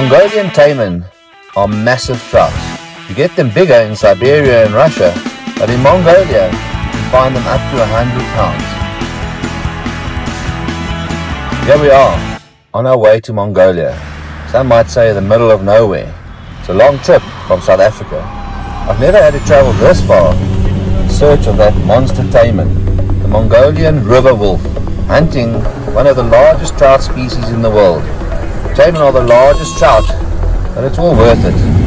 Mongolian taimen are massive trout. You get them bigger in Siberia and Russia, but in Mongolia you find them up to 100 pounds. Here we are, on our way to Mongolia. Some might say the middle of nowhere. It's a long trip from South Africa. I've never had to travel this far in search of that monster taimen, the Mongolian river wolf, hunting one of the largest trout species in the world. Taimen are the largest trout, but it's all worth it.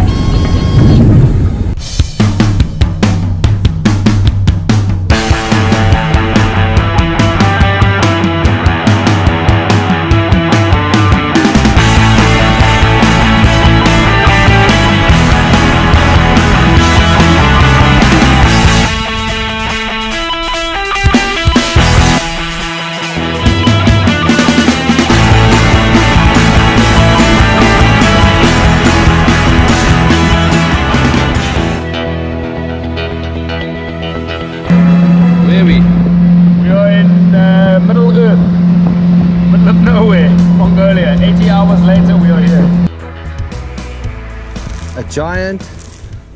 Giant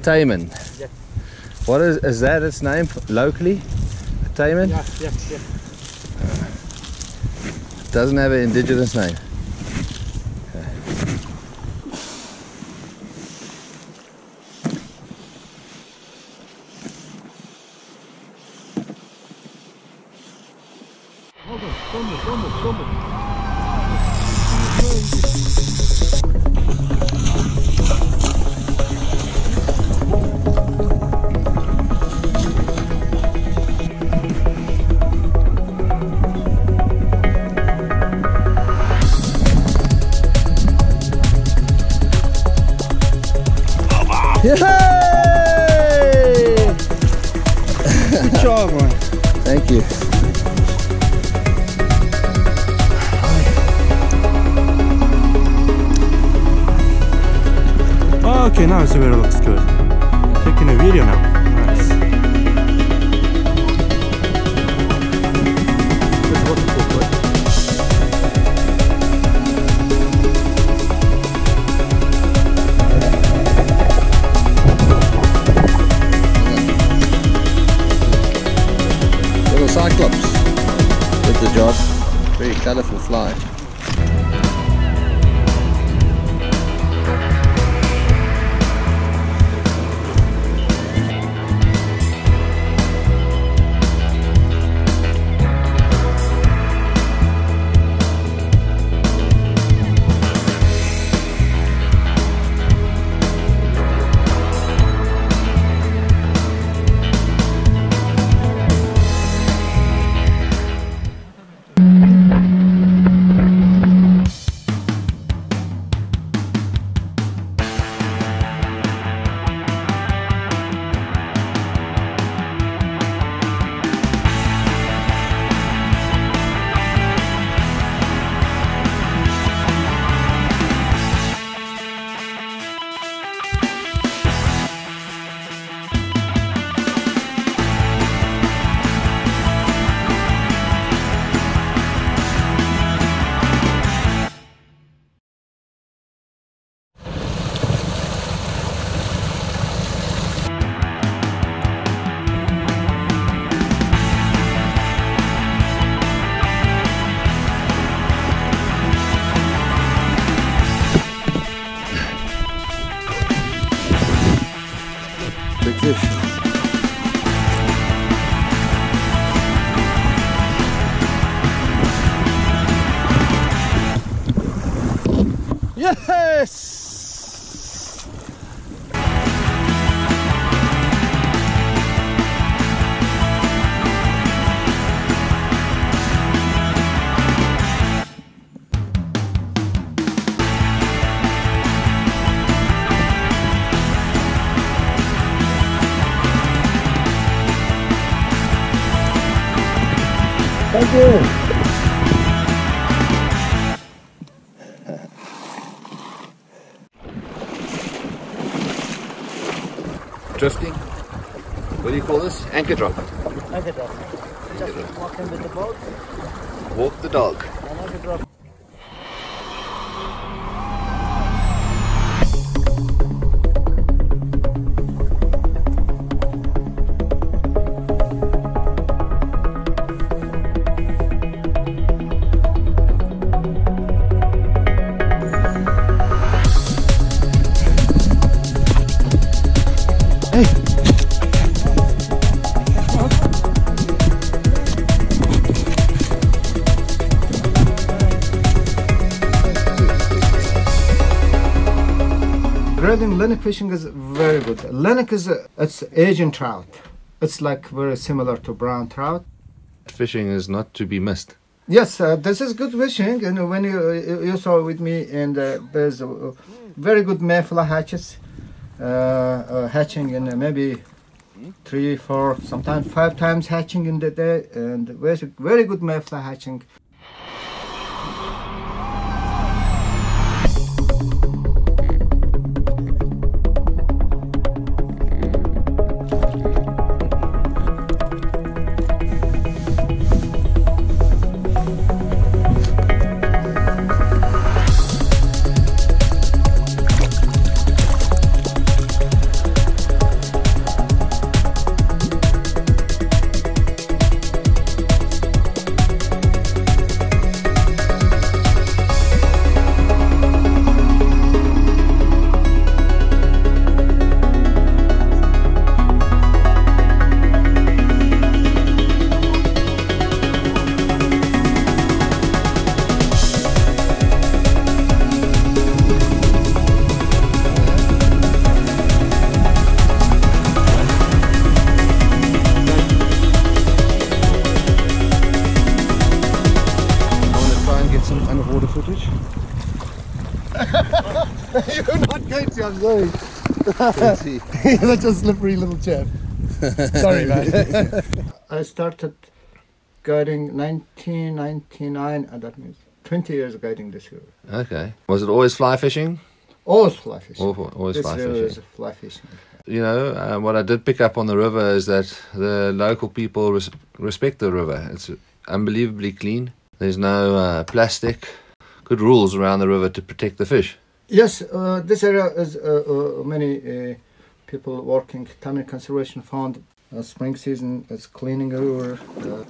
taimen. Yes. What is is that its name locally? A taimen? Yes, yes, yes. Doesn't have an indigenous name. Yay! Good job, man. Thank you. Okay, now it's where it looks good. Taking a video now. Colourful fly. Drifting. What do you call this? Anchor drop. Anchor drop. Just walking with the boat Walk the dog. Lenok fishing is very good. Lenok is a, it's Asian trout. It's like very similar to brown trout. Fishing is not to be missed. Yes, uh, this is good fishing. And when you you saw with me, and uh, there's uh, very good mayfly hatches uh, uh, hatching in uh, maybe three, four, sometimes five times hatching in the day, and very very good mayfly hatching. You're not going to, I'm sorry. That's a slippery little chap. Sorry, man. I started guiding 1999, and that means 20 years guiding this river. Okay. Was it always fly fishing? Always fly fishing. Always, always this fly fishing. is fly fishing. You know, um, what I did pick up on the river is that the local people res- respect the river. It's unbelievably clean. There's no uh, plastic. Good rules around the river to protect the fish. Yes, uh, this area is uh, uh, many uh, people working. Taimen Conservation Fund. Uh, spring season is cleaning the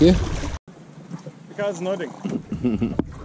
Thank you. The guy's nodding.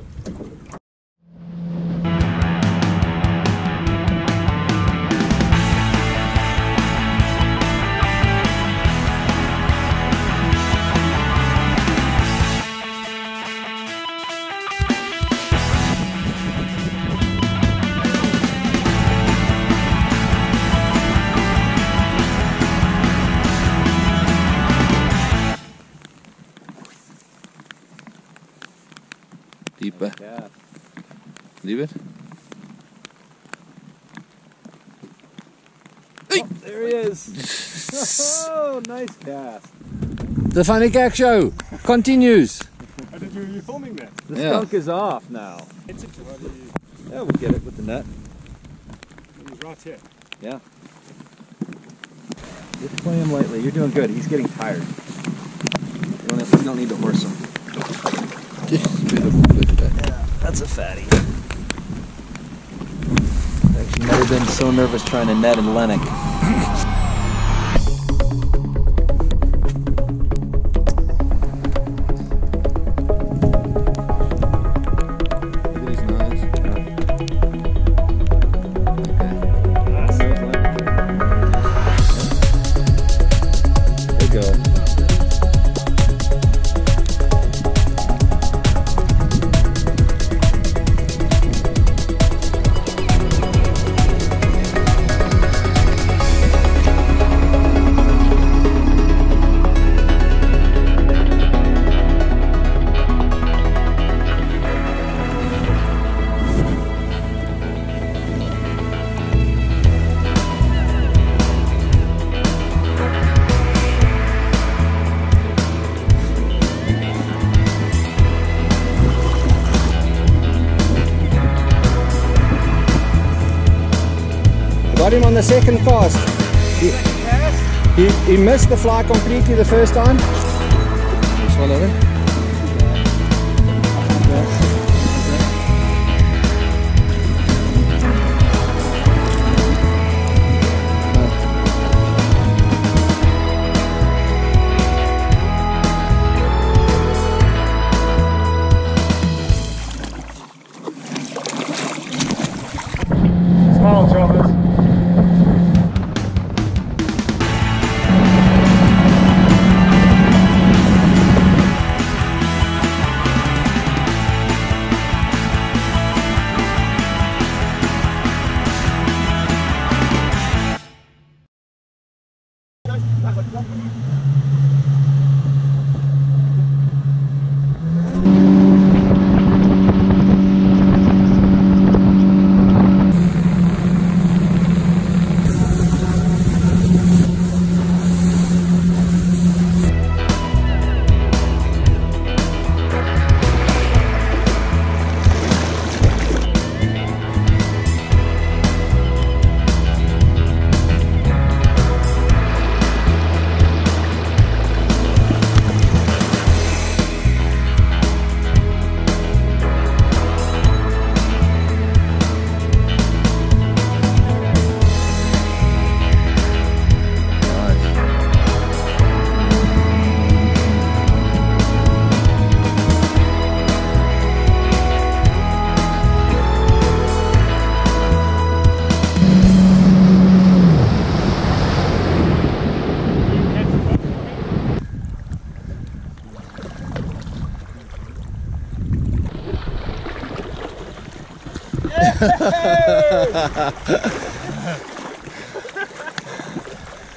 Deeper. Yeah. Leave it. There he is. oh, nice cast. The Funny Gag Show continues. How did you, you filming that? The Yeah. skunk is off now. It's a Yeah, we'll get it with the net. He's right here. Yeah. Just play him lightly. You're doing good. He's getting tired. You don't, you don't need to horse him. That's a fatty. Actually, never been so nervous trying to net in Lenok. Got him on the second cast. He, he, he missed the fly completely the first time.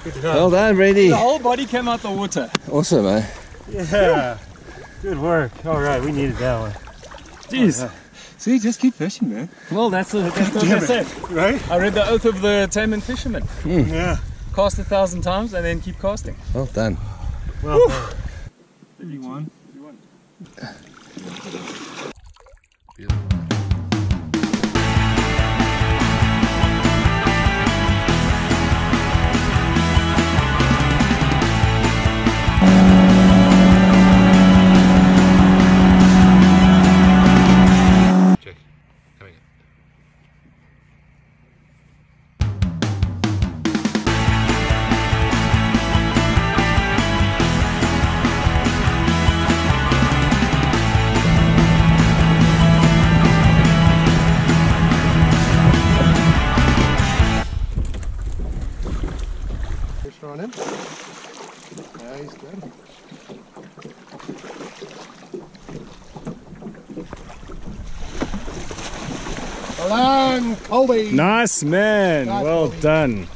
Good well done, Randy. The whole body came out the water. Awesome, eh? Yeah. Good work. All right, we needed that one. Jeez. Right. See, just keep fishing, man. Well, that's, a, that's what I said. Right? I read the oath of the Taimen fisherman. Mm. Yeah. Cast a thousand times and then keep casting. Well done. Well Woo. done. 31. 31. Done, Colby. Nice man. Nice well one. done.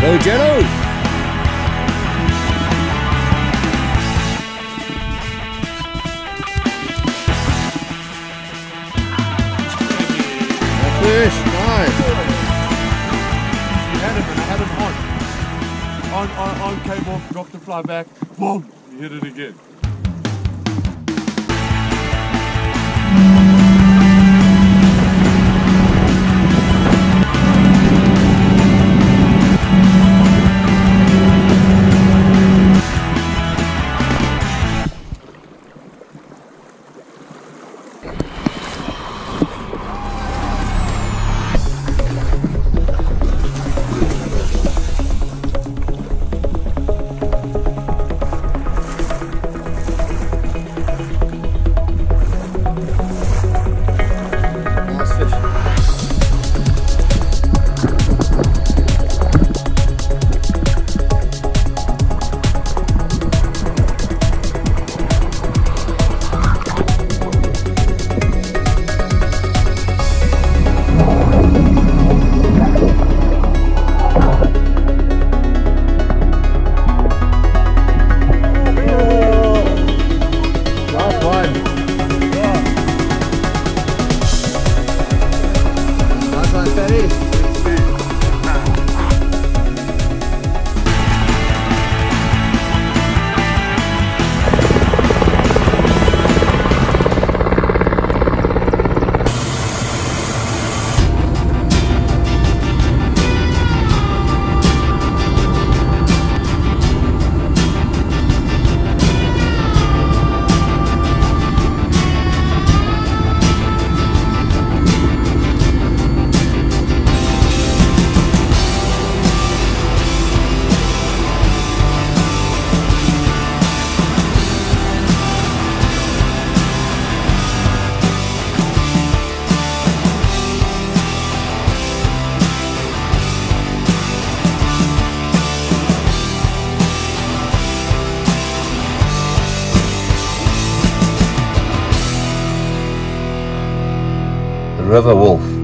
Go, Jello! Fish, nice. You had him and I him on. On, on, on, came off, dropped the fly back, boom, hit it again. River wolf.